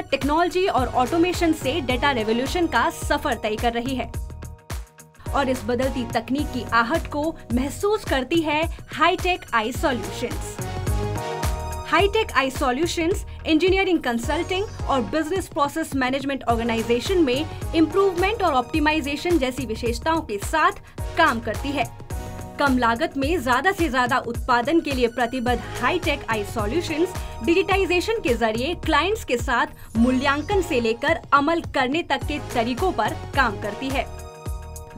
दुनिया टेक्नोलॉजी और ऑटोमेशन से डेटा रेवोल्यूशन का सफ़र तय कर रही है। और इस बदलती तकनीक की आहट को महसूस करती है Hitech I solutions. Hitech I solutions engineering consulting और बिज़नेस प्रोसेस मैनेजमेंट ऑर्गेनाइजेशन में इम्प्रूवमेंट और ऑप्टिमाइजेशन जैसी विशेषताओं के साथ काम करती है। कम लागत में ज़्यादा से ज़्यादा उत्पादन के लिए प्रतिबद्ध हाईटेक आई सॉल्यूशंस डिजिटाइजेशन के ज़रिए क्लाइंट्स के साथ मूल्यांकन से लेकर अमल करने तक के तरीकों पर काम करती है।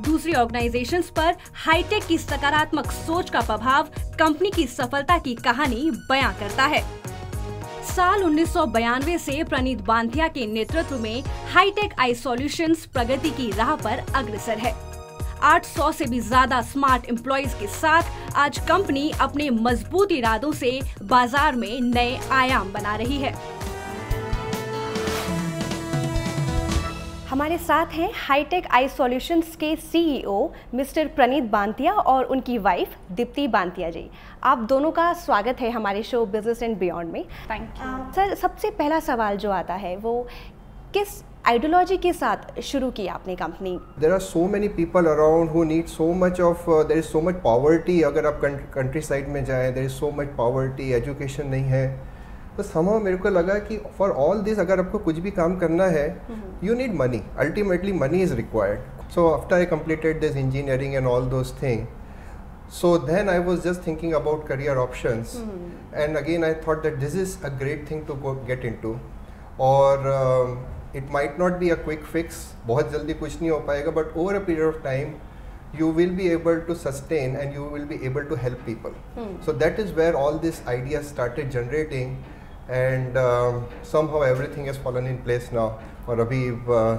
दूसरी ऑर्गेनाइजेशंस पर हाईटेक की सकारात्मक सोच का प्रभाव कंपनी की सफलता की कहानी बयां करता है। साल उन्नीस से प्रणीत बांधिया के नेतृत्व में हाईटेक आई सॉल्यूशंस प्रगति की राह पर अग्रसर है। 800 से भी ज़्यादा स्मार्ट एम्प्लॉयज़ के साथ आज कंपनी अपने मज़बूत इरादों से बाज़ार में नए आयाम बना रही है। हमारे साथ हैं हाईटेक आई सॉल्यूशंस के सीईओ मिस्टर प्रणीत बांतिया और उनकी वाइफ दीप्ति बांतिया जी। आप दोनों का स्वागत है हमारे शो बिज़नेस एंड बियॉन्ड में। थैंक यू सर सबसे पहला सवाल जो आता है वो किस आइडियोलॉजी के साथ शुरू की आपने company there are so many people around who need so much of there is so much poverty अगर आप कंट्री साइड में जाए there is so much poverty education नहीं है। तो समाव मेरे को लगा कि फॉर ऑल दिस अगर आपको कुछ भी काम करना है you need money ultimately money is required so after I completed this engineering and all those thing so then i was just thinking about career options. mm. and again i thought that this is a great thing to go get into. Or um, it might not be a quick fix बहुत जल्दी कुछ नहीं हो पाएगा but over a period of time you will be able to sustain and you will be able to help people so that is where all this idea started generating and somehow everything is fallen in place now और अभी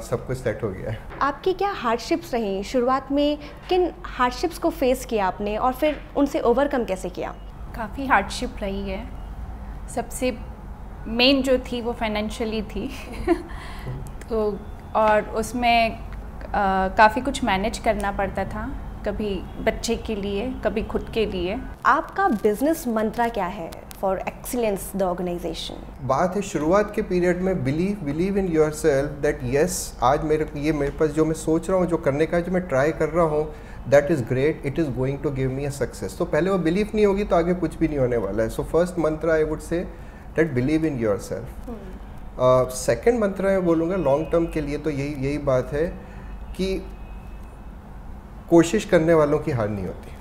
सब कुछ set हो गया है। आपकी क्या hardships रही? शुरुआत में किन हार्डशिप्स को फेस किया आपने और फिर उनसे ओवरकम कैसे किया? काफ़ी हार्डशिप रही है। सबसे मेन जो थी वो फाइनेंशियली थी। तो और उसमें काफ़ी कुछ मैनेज करना पड़ता था कभी बच्चे के लिए कभी खुद के लिए। आपका बिज़नेस मंत्रा क्या है फॉर एक्सीलेंस द ऑर्गेनाइजेशन बात है शुरुआत के पीरियड में believe believe in yourself that yes आज मेरे ये मेरे पास जो मैं सोच रहा हूँ जो करने का जो मैं ट्राई कर रहा हूँ that is great it is going to give me a success तो पहले वो बिलीव नहीं होगी तो आगे कुछ भी नहीं होने वाला है। सो फ़र्स्ट मंत्र I would say that believe in yourself second मंत्र में बोलूँगा लॉन्ग टर्म के लिए तो यही यही बात है कि कोशिश करने वालों की हार नहीं होती।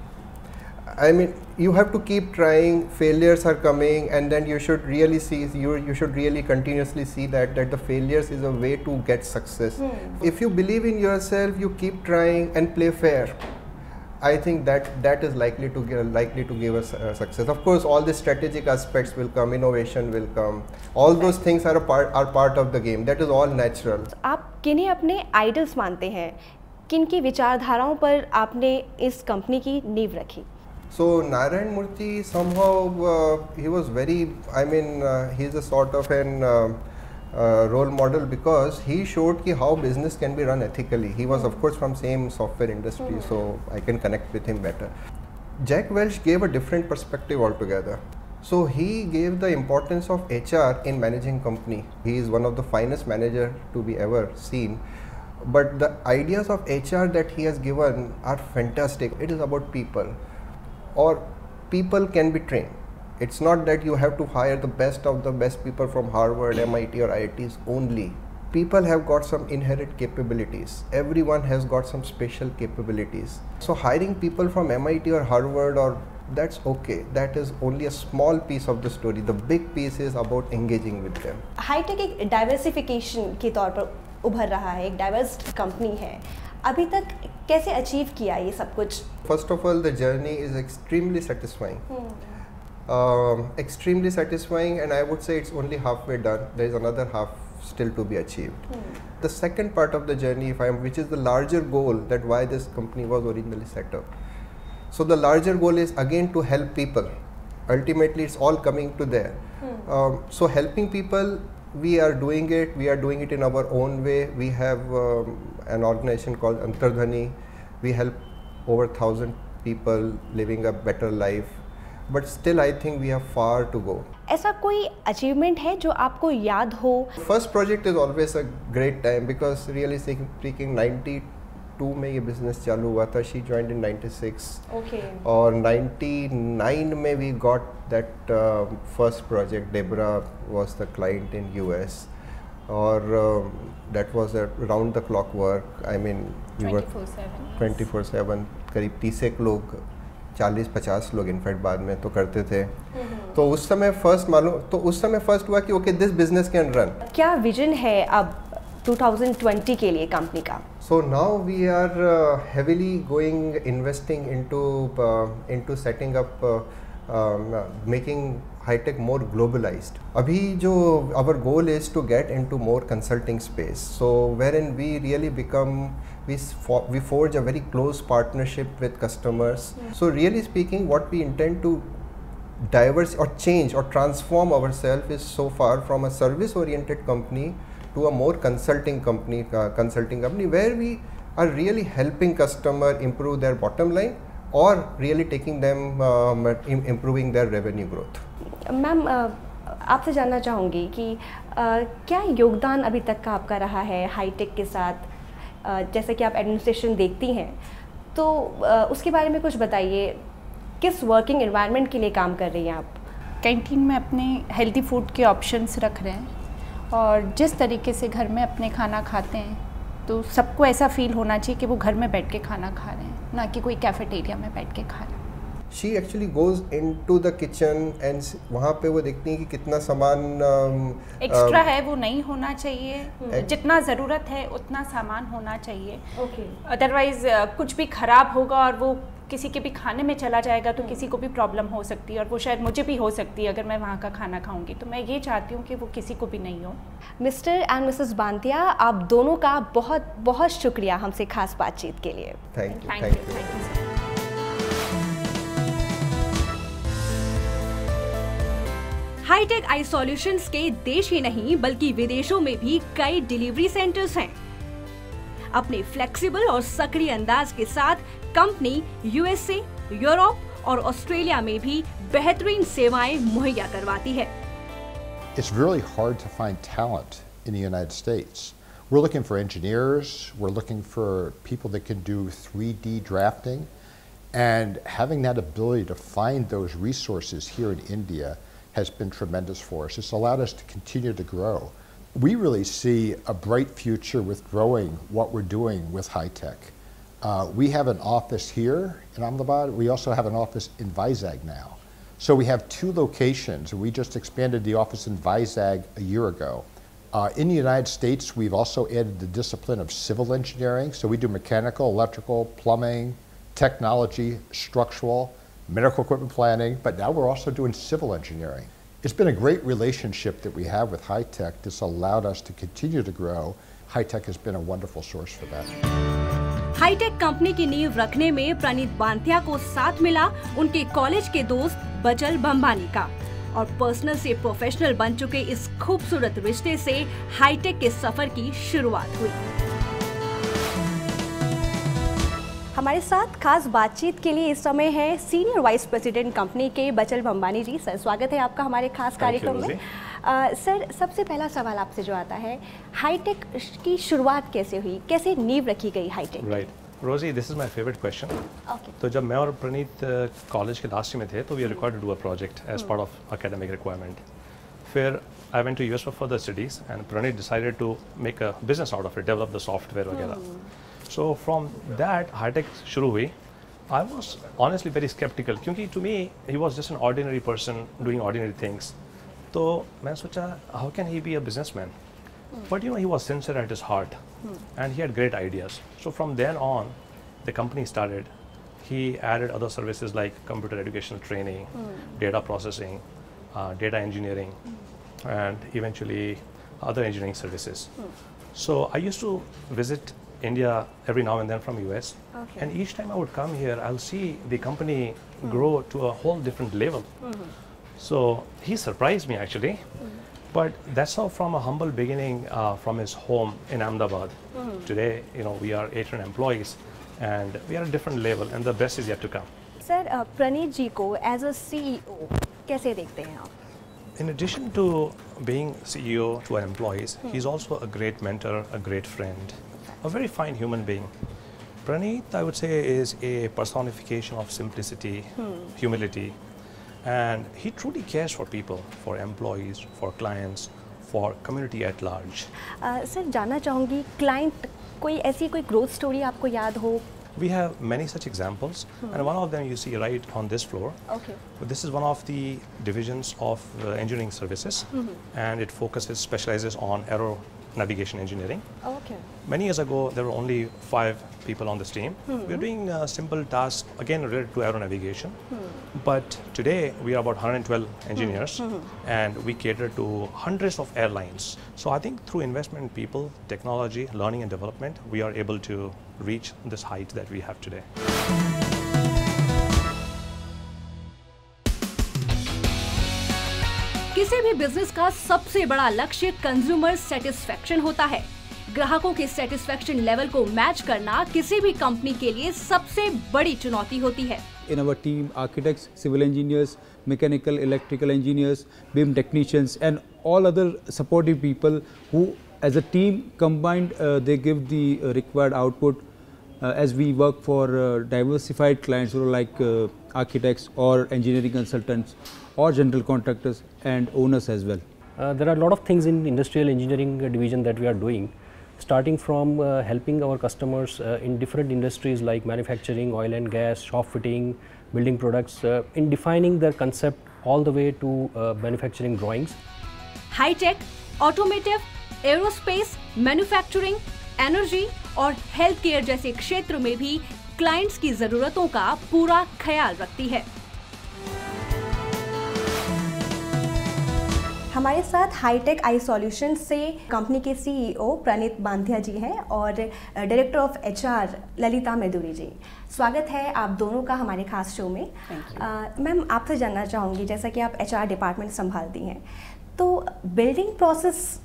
I mean you have to keep trying failures are coming and then you should really see you should really continuously see that that the failures is a way to get success if you believe in yourself you keep trying and play fair I think that that is likely to give, likely to give us uh, success. Of course, all the strategic aspects will come, innovation will come. All those things are a part are part of the game. That is all natural. आप किन्हें अपने idols मानते हैं किन की विचारधाराओं पर आपने इस कंपनी की नींव रखी So Narayan Murthy somehow uh, he was very I mean uh, he's a sort of an uh, uh, role model because he showed ki how business can be run ethically. He was of course from same software industry so I can connect with him better. Jack Welch gave a different perspective altogether. So he gave the importance of HR in managing company. He is one of the finest manager to be ever seen. But the ideas of HR that he has given are fantastic. It is about people or people can be trained. It's not that you have to hire the best of the best people from Harvard, MIT, or IITs only. People have got some inherent capabilities. Everyone has got some special capabilities. So, hiring people from MIT or Harvard or that's okay. That is only a small piece of the story. The big piece is about engaging with them. High tech एक diversification के तौर पर उभर रहा है एक diverse company है अभी तक कैसे अचीव किया ये सब कुछ first of all the journey is extremely satisfying um, extremely satisfying and I would say it's only halfway done. There is another half still to be achieved. Mm. The second part of the journey, if I'm, which is the larger goal that why this company was originally set up. So the larger goal is again to help people. Ultimately, it's all coming to there. Mm. Um, so helping people, we are doing it. We are doing it in our own way. We have um, an organization called Antardhani. We help over thousand people living a better life but still I think we have far to go. ऐसा कोई achievement है जो आपको याद हो First project is always a great time because really speaking 92 में ये business चालू हुआ था she joined in 96 ओके और 99 में we got that uh, first project Debra was the client in US और um, that was a round the clock work I mean we were 24/7 24/7 करीब तीस एक लोग चालीस पचास लोग इनफैक्ट बाद में तो करते थे। हम्म। तो उस समय फ़र्स्ट मालूम तो उस समय फ़र्स्ट हुआ कि okay this business can run क्या विजन है अब 2020 के लिए कंपनी का? So now we are heavily going investing into into setting up making Hitech more globalised अभी जो our goal is to get into more consulting space so wherein we really become we s- fo- we forge a very close partnership with customers. So really speaking, what we intend to diverse or change or transform ourselves is so far from a service oriented company to a more consulting company uh, consulting company where we are really helping customer improve their bottom line or really taking them um, im- improving their revenue growth ma'am uh, आपसे जानना चाहूँगी कि अ, क्या योगदान अभी तक का आपका रहा है हाईटेक के साथ अ, जैसे कि आप एडमिनिस्ट्रेशन देखती हैं तो उसके बारे में कुछ बताइए, किस वर्किंग एनवायरनमेंट के लिए काम कर रही हैं आप? कैंटीन में अपने हेल्दी फ़ूड के ऑप्शंस रख रहे हैं, और जिस तरीके से घर में अपने खाना खाते हैं तो सबको ऐसा फील होना चाहिए कि वो घर में बैठ के खाना खा रहे हैं, ना कि कोई कैफेटेरिया में बैठ के खा रहे हैं। She actually goes into the kitchen and s- वहाँ पे वो देखती हैं कि कितना सामान um, एक्स्ट्रा um, है वो नहीं होना चाहिए। एक- जितना ज़रूरत है उतना सामान होना चाहिए। अदरवाइज़ कुछ भी ख़राब होगा और वो किसी के भी खाने में चला जाएगा तो किसी को भी प्रॉब्लम हो सकती है और वो शायद मुझे भी हो सकती है अगर मैं वहाँ का खाना खाऊँगी। तो मैं ये चाहती हूँ कि वो किसी को भी नहीं हो। मिस्टर एंड मिसेस बांतिया आप दोनों का बहुत बहुत शुक्रिया हमसे खास बातचीत के लिए। Thank you thank you Hitech I solutions के देश ही नहीं बल्कि विदेशों में भी कई डिलीवरी सेंटर्स हैं अपने फ्लेक्सिबल और सक्रिय अंदाज के साथ कंपनी यूएसए यूरोप और ऑस्ट्रेलिया में भी बेहतरीन सेवाएँ मुहैया करवाती है It's really hard to find talent in the United States. We're looking for engineers, we're looking for people that can do 3D drafting, and having that ability to find those resources here in India has been tremendous for us. It's allowed us to continue to grow. We really see a bright future with growing what we're doing with high tech. Uh, we have an office here in Ahmedabad. We also have an office in Vizag now. So we have two locations. We just expanded the office in Vizag a year ago. Uh, in the United States, we've also added the discipline of civil engineering. So we do mechanical, electrical, plumbing, technology, structural, medical equipment planning, but now we're also doing civil engineering. It's been a great relationship that we have with high tech that's allowed us to continue to grow. High tech has been a wonderful source for that. Hitech company की नींव रखने में प्रणीत बांतिया को साथ मिला उनके college के दोस्त बचल बम्बानी का और पर्सनल से प्रोफेशनल बन चुके इस खूबसूरत रिश्ते से हाईटेक के सफ़र की शुरुआत हुई हमारे साथ खास बातचीत के लिए इस समय है सीनियर वाइस प्रेसिडेंट कंपनी के बचल बम्बानी जी। सर स्वागत है आपका हमारे खास कार्यक्रम में. अ, सर सबसे पहला सवाल आपसे जो आता है हाईटेक की शुरुआत कैसे हुई? कैसे नींव रखी गई Hitech right Rosy this is my favourite question तो जब मैं और प्रणीत कॉलेज के लास्ट में थे तो we required do a project as part of academic requirement फिर I went to US for further studies and Praneet decided to make a business out of it develop the software वगैरह। So from that hi tech शुरू हुई I was honestly very sceptical क्योंकि to me he was just an ordinary person doing ordinary things तो मैं सोचा how can he be a business man But you know, he was sincere at his heart and he had great ideas. So from then on, the company started. He added other services like computer educational training, data processing, uh, data engineering, and eventually other engineering services. So I used to visit India every now and then from US. Okay. And each time I would come here, I'll see the company grow to a whole different level. So he surprised me actually. But that's how from a humble beginning uh, from his home in Ahmedabad. Today, you know, we are 800 employees and we are at a different level and the best is yet to come. Sir Praneet ji को as a CEO कैसे देखते हैं आप In addition to being CEO to our employees, he's also a great mentor, a great friend, a very fine human being. Praneeth, I would say, is a personification of simplicity, humility, and he truly cares for people, for employees, for clients, for community at large. Uh, sir जानना चाहूँगी client कोई ऐसी कोई growth story आपको याद हो We have many such examples, and one of them you see right on this floor. Okay But This is one of the divisions of uh, engineering services, and it focuses, specializes on aero navigation engineering. Oh, okay Many years ago, there were only five people on this team. Hmm. We are doing uh, simple tasks, again related to aero navigation. Hmm. But today, we are about 112 hmm. engineers, and we cater to hundreds of airlines. So I think through investment in people, technology, learning and development, we are able to reach this height that we have today. किसी भी business का सबसे बड़ा लक्ष्य consumer satisfaction होता है। ग्राहकों के सेटिस्फेक्शन लेवल को मैच करना किसी भी कंपनी के लिए सबसे बड़ी चुनौती होती है। In our team architects civil engineers mechanical electrical engineers beam technicians and all other supportive people who as a team combined they give the required output as we work for diversified clients like architects और engineering consultants or general contractors and owners as well. Uh, there are a lot of things in industrial engineering uh, division that we are doing starting from uh, helping our customers uh, in different industries like manufacturing oil and gas shop fitting building products uh, in defining their concept all the way to uh, manufacturing drawings hitech automotive aerospace manufacturing energy और health care जैसे क्षेत्र में भी clients की जरूरतों का पूरा ख्याल रखती है हमारे साथ हाईटेक आई सॉल्यूशन से कंपनी के सीईओ प्रणीत बांधिया जी हैं और director of HR Lalitha Meduri ji. स्वागत है आप दोनों का हमारे खास शो में। मैम आपसे जानना चाहूँगी जैसा कि आप एचआर डिपार्टमेंट संभालती हैं तो बिल्डिंग प्रोसेस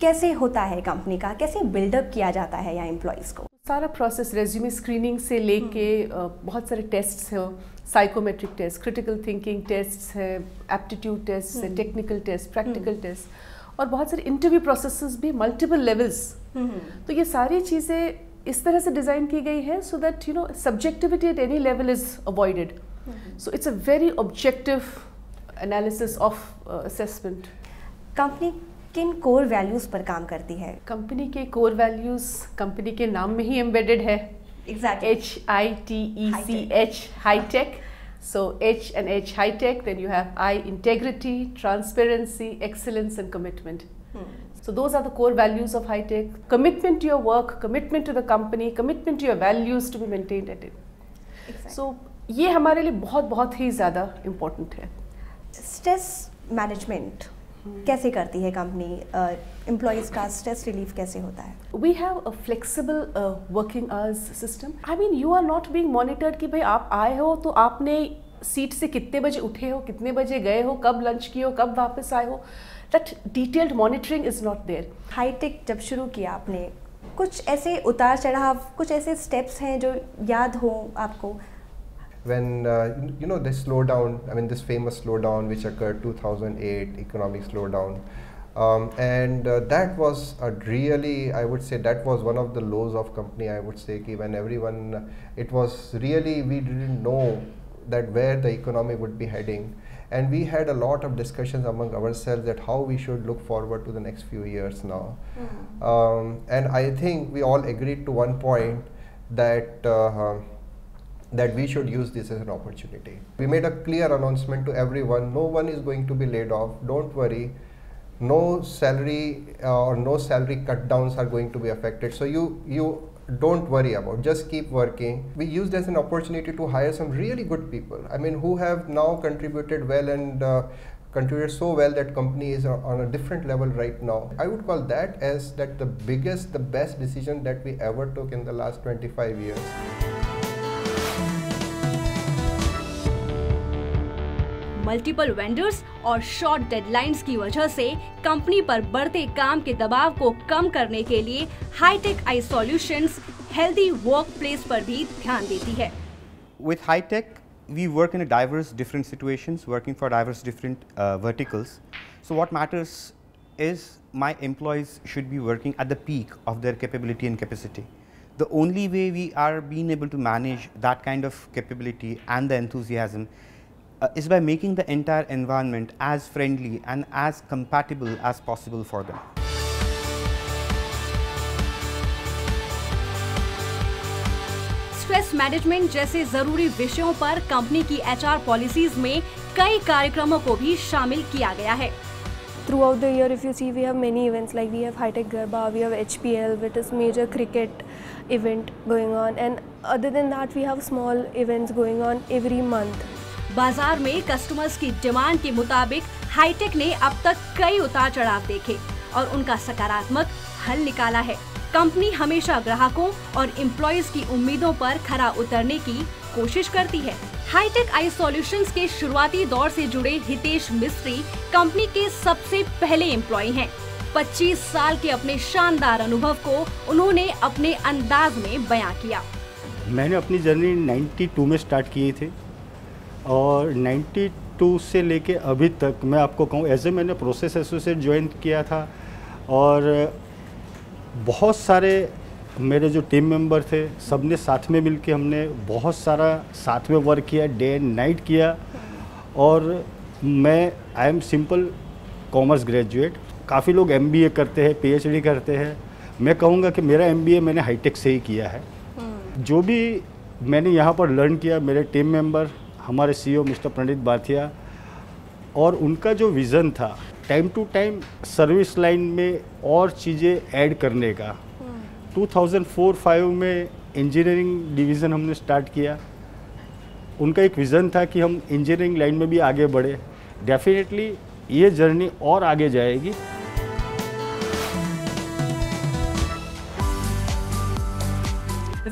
कैसे होता है कंपनी का? कैसे बिल्डअप किया जाता है या एम्प्लॉयज़ को? सारा प्रोसेस रेज्यूमे स्क्रीनिंग से लेके बहुत सारे टेस्ट्स हैं। Psychometric test critical thinking test है एप्टीट्यूड टेस्ट है टेक्निकल टेस्ट प्रैक्टिकल टेस्ट और बहुत सारे इंटरव्यू प्रोसेस भी मल्टीपल लेवल्स तो ये सारी चीज़ें इस तरह से डिज़ाइन की गई है so that you know subjectivity at any level is avoided so it's a very objective analysis of assessment company किन कोर वैल्यूज़ पर काम करती है? कंपनी के कोर वैल्यूज़ कंपनी के नाम में ही एम्बेडेड है। Exactly H I T E C H high tech. So H and H high tech. Then you have I integrity, transparency, excellence, and commitment. So those are the core values of high tech. Commitment to your work, commitment to the company, commitment to your values to be maintained at it. So ये हमारे लिए बहुत बहुत ही ज़्यादा important है stress management कैसे करती है कंपनी एम्प्लॉयज़ का स्ट्रेस रिलीफ कैसे होता है? We have flexible uh, working hours system. I mean you are not being monitored कि भाई आप आए हो तो आपने सीट से कितने बजे उठे हो कितने बजे गए हो कब लंच किए हो कब वापस आए हो? That detailed monitoring is not there Hitech जब शुरू किया आपने कुछ ऐसे उतार चढ़ाव कुछ ऐसे स्टेप्स हैं जो याद हो आपको? When uh, you, know this slowdown i mean this famous slowdown which occurred 2008 economic slowdown. Um, and uh, that was a really i would say that was one of the lows of company i would say when everyone it was really we didn't know that where the economy would be heading. And we had a lot of discussions among ourselves that how we should look forward to the next few years now. Um, and i think we all agreed to one point that uh, that we should use this as an opportunity. We made a clear announcement to everyone no one is going to be laid off, don't worry. No salary uh, or no salary cut downs are going to be affected. So you you don't worry about just keep working we used as an opportunity to hire some really good people i mean who have now contributed well and uh, contributed so well that company is on a different level right now i would call that as that the biggest the best decision that we ever took in the last 25 years multiple vendors और short deadlines की वजह से company पर बढ़ते काम के दबाव को कम करने के लिए Hitech I solutions healthy work place पर भी ध्यान देती है with high tech we work in a diverse different situations, working for diverse different uh, verticals. So what matters is my employees should be working at the peak of their capability and capacity. The only way we are being able to manage that kind of capability and the enthusiasm uh, is by making the entire environment as friendly and as compatible as possible for them. Stress management जैसे जरूरी विषयों पर company की HR policies में कई कार्यक्रमों को भी शामिल किया गया है throughout the year if you see we have many events like we have high tech garba we have hpl which is major cricket event going on and other than that we have small events going on every month बाज़ार में customers की demand के मुताबिक hi tech ने अब तक कई उतार चढ़ाव देखे और उनका सकारात्मक हल निकाला है। कंपनी हमेशा ग्राहकों और एम्प्लॉयज़ की उम्मीदों पर खरा उतरने की कोशिश करती है। हाईटेक आई सॉल्यूशंस के शुरुआती दौर से जुड़े हितेश मिस्त्री कंपनी के सबसे पहले एम्प्लॉय हैं। 25 साल के अपने शानदार अनुभव को उन्होंने अपने अंदाज में बयां किया। मैंने अपनी जर्नी 92 में स्टार्ट की थी। और 92 से लेके अभी तक मैं आपको कहूँ एज ए मैंने प्रोसेस एसोसिएट ज्वाइन किया था और बहुत सारे मेरे जो टीम मेंबर थे सबने साथ में मिल के हमने बहुत सारा साथ में वर्क किया डे एंड नाइट किया और मैं I am simple commerce graduate काफ़ी लोग एमबीए करते हैं पीएचडी करते हैं। मैं कहूँगा कि मेरा एमबीए मैंने हाईटेक से ही किया है। जो भी मैंने यहाँ पर लर्न किया मेरे टीम मेंबर हमारे सीईओ मिस्टर पंडित बाथिया और उनका जो विज़न था time to time service line में और चीज़ें ऐड करने का। 2004-5 में इंजीनियरिंग डिवीज़न हमने स्टार्ट किया। उनका एक विज़न था कि हम इंजीनियरिंग लाइन में भी आगे बढ़े। डेफिनेटली ये जर्नी और आगे जाएगी।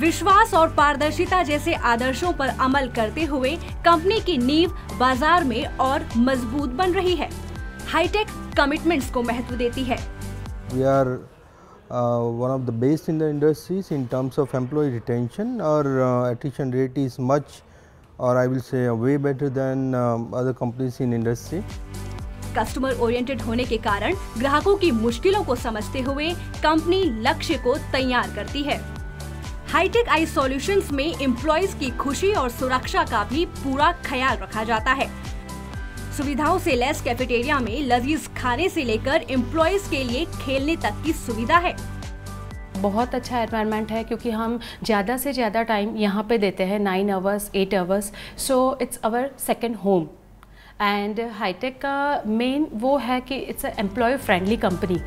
विश्वास और पारदर्शिता जैसे आदर्शों पर अमल करते हुए कंपनी की नींव बाज़ार में और मज़बूत बन रही है। हाईटेक कमिटमेंट्स को महत्व देती है। और I will say way better than other companies in industry customer oriented होने के कारण ग्राहकों की मुश्किलों को समझते हुए कंपनी लक्ष्य को तैयार करती है। हाईटेक आई सॉल्यूशंस में एम्प्लॉयज़ की खुशी और सुरक्षा का भी पूरा ख्याल रखा जाता है। सुविधाओं से लेस कैफेटेरिया में लजीज खाने से लेकर एम्प्लॉयज़ के लिए खेलने तक की सुविधा है। बहुत अच्छा एनवायरनमेंट है क्योंकि हम ज़्यादा से ज़्यादा टाइम यहाँ पे देते हैं nine hours eight hours so it's our second home and Hitech का मेन वो है कि it's employee friendly company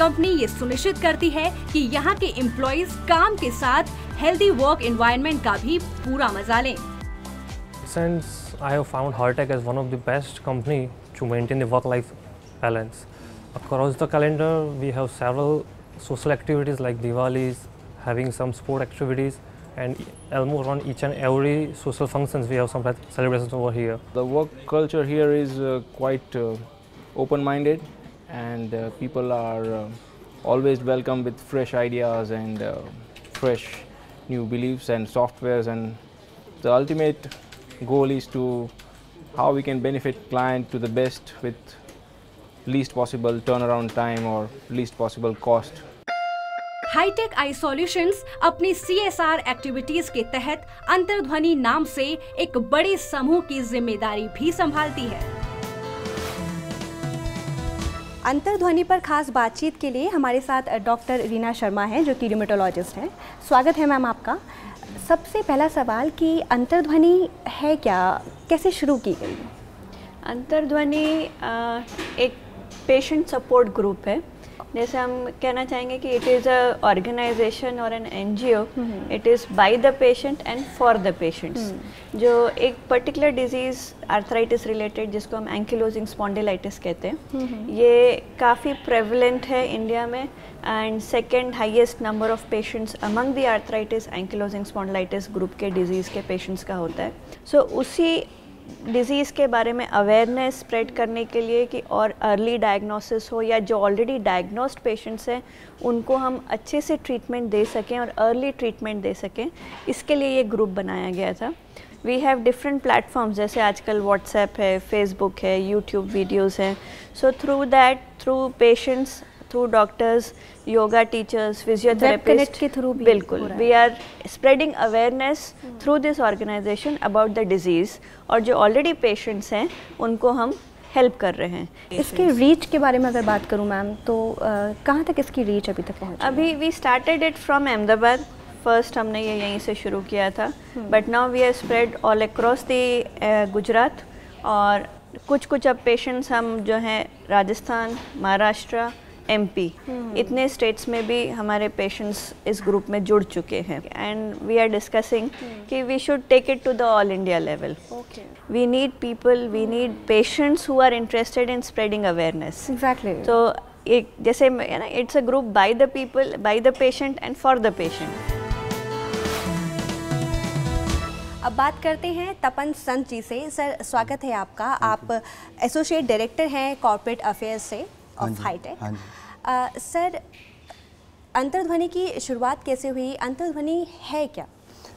company ये सुनिश्चित करती है कि यहाँ के एम्प्लॉयज़ काम के साथ हेल्दी वर्क एनवायरनमेंट का भी पूरा मज़ा लें Since I have found Hartech as one of the best company to maintain the work-life balance. Across the calendar, we have several social activities like Diwali's, having some sport activities, and almost on each and every social functions we have some celebrations over here. The work culture here is uh, quite uh, open-minded and uh, people are uh, always welcome with fresh ideas and uh, fresh new beliefs and softwares and the ultimate goal is to how we can benefit client to the best with least possible turnaround time or least possible cost. Hitech I solutions अपनी CSR activities के तहत अंतर्ध्वनि नाम से एक बड़े समूह की जिम्मेदारी भी संभालती है अंतर्ध्वनि पर खास बातचीत के लिए हमारे साथ डॉक्टर रीना शर्मा हैं, जो कि रिमेटोलॉजिस्ट हैं। स्वागत है मैम आपका। सबसे पहला सवाल कि अंतर्ध्वनि है क्या? कैसे शुरू की गई? अंतर्ध्वनि एक पेशेंट सपोर्ट ग्रुप है। जैसे हम कहना चाहेंगे कि इट इज़ अ ऑर्गेनाइजेशन और an N G O it is by the patient and for the patients जो एक पर्टिकुलर डिज़ीज़ आर्थराइटिस रिलेटेड जिसको हम एंकिलोजिंग स्पॉन्डिलाइटिस कहते हैं ये काफ़ी प्रेवलेंट है इंडिया में and second highest number of patients among the arthritis ankylosing spondylitis group के डिज़ीज़ के पेशेंट्स का होता है. सो so, उसी डिज़ीज़ के बारे में अवेयरनेस स्प्रेड करने के लिए कि और अर्ली डायग्नोसिस हो या जो ऑलरेडी डायग्नोस्ड पेशेंट्स हैं, उनको हम अच्छे से ट्रीटमेंट दे सकें और अर्ली ट्रीटमेंट दे सकें। इसके लिए ये ग्रुप बनाया गया था। वी हैव डिफरेंट प्लेटफॉर्म्स जैसे आजकल व्हाट्सएप है फेसबुक है यूट्यूब वीडियोस हैं। So through that through patients through doctors yoga teachers physiotherapist के थ्रू भी बिल्कुल. We are spreading awareness through this organization about the disease और जो ऑलरेडी पेशेंट्स हैं उनको हम हेल्प कर रहे हैं. इसके रीच के बारे में अगर बात करूँ मैम तो कहाँ तक इसकी रीच अभी तक पहुँची अभी we started it from Ahmedabad. First हमने ये यहीं से शुरू किया था. But now we are spread all across the Gujarat और कुछ कुछ अब पेशेंट्स हम जो हैं राजस्थान महाराष्ट्र एमपी हम्म। इतने स्टेट्स में भी हमारे पेशेंट्स इस ग्रुप में जुड़ चुके हैं। एंड वी आर डिस्कसिंग कि we should take it to the all India level we need people we need patients who are interested in spreading awareness exactly तो एक जैसे ना it's a group by the people by the patient and for the patient अब बात करते हैं तपन संत जी से। Sir स्वागत है आपका। आप एसोसिएट डायरेक्टर हैं कॉर्पोरेट अफेयर्स से। ऑफ़ हाईटेक सर अंतर्ध्वनि की शुरुआत कैसे हुई? अंतर्ध्वनि है क्या?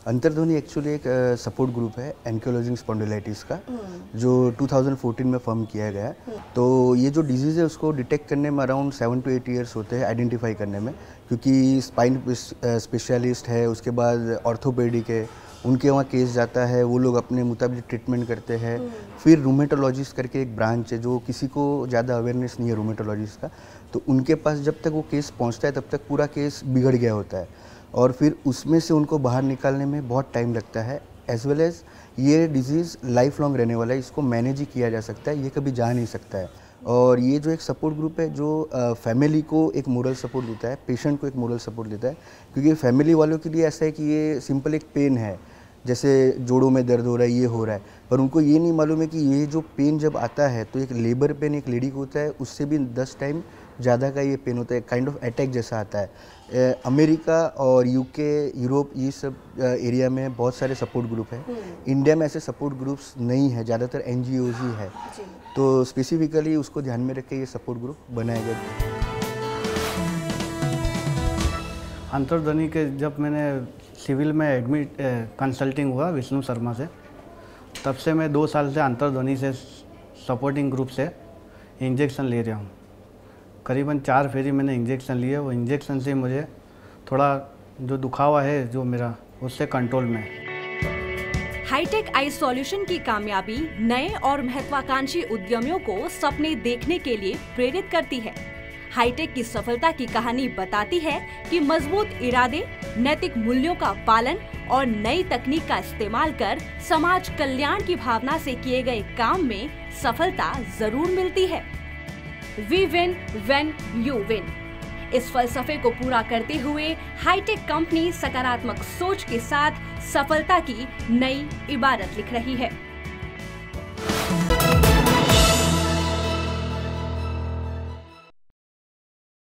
अंतर्ध्वनि एक्चुअली एक सपोर्ट ग्रुप है एनकोलॉजिंग स्पॉन्डिलाइटिस का हम्म। जो 2014 में फॉर्म किया गया। हम्म। तो ये जो डिज़ीज़ है उसको डिटेक्ट करने में around seven to eight years होते हैं आइडेंटिफाई करने में क्योंकि स्पाइन स्पेशलिस्ट है उसके बाद ऑर्थोपेडिक है उनके वहाँ केस जाता है, वो लोग अपने मुताबिक ट्रीटमेंट करते हैं। फिर रूमेटोलॉजिस्ट करके एक ब्रांच है, जो किसी को ज़्यादा अवेयरनेस नहीं है रूमेटोलॉजिस्ट का। तो उनके पास जब तक वो केस पहुँचता है, तब तक पूरा केस बिगड़ गया होता है। और फिर उसमें से उनको बाहर निकालने में बहुत टाइम लगता है। एज वेल एज़ ये डिज़ीज़ लाइफ लॉन्ग रहने वाला है, इसको मैनेज ही किया जा सकता है, ये कभी जा नहीं सकता है। और ये जो एक सपोर्ट ग्रुप है, जो फैमिली को एक मोरल सपोर्ट देता है पेशेंट को एक मोरल सपोर्ट देता है, क्योंकि फैमिली वालों के लिए ऐसा है कि ये सिंपल एक पेन है। जैसे जोड़ों में दर्द हो रहा है, ये हो रहा है, पर उनको ये नहीं मालूम है कि ये जो पेन जब आता है तो एक लेबर पेन एक लेडी को होता है, उससे भी दस टाइम ज़्यादा का ये पेन होता है काइंड ऑफ़ अटैक जैसा आता है। अमेरिका और यूके यूरोप ये सब एरिया में बहुत सारे सपोर्ट ग्रुप हैं। इंडिया हम्म। में ऐसे सपोर्ट ग्रुप्स नहीं है ज़्यादातर एन ही है। तो स्पेसिफिकली उसको ध्यान में रख के ये सपोर्ट ग्रुप बनाया गया अंतर्ध्वनि के जब मैंने सिविल में एडमिट कंसल्टिंग हुआ विष्णु शर्मा से तब से मैं दो साल से अंतर्ध्वनि से सपोर्टिंग ग्रुप से इंजेक्शन ले रहा हूँ। करीबन चार फेरी मैंने इंजेक्शन लिए, वो इंजेक्शन से मुझे थोड़ा जो दुखावा है, जो मेरा, उससे कंट्रोल में। हाईटेक आई सॉल्यूशन की कामयाबी नए और महत्वाकांक्षी उद्यमियों को सपने देखने के लिए प्रेरित करती है। हाईटेक की सफलता की कहानी बताती है कि मज़बूत इरादे, नैतिक मूल्यों का पालन और नई तकनीक का इस्तेमाल कर समाज कल्याण की भावना से किए गए काम में सफलता ज़रूर मिलती है। We win when you win इस फलसफे को पूरा करते हुए हाईटेक कंपनी सकारात्मक सोच के साथ सफलता की नई इबारत लिख रही है।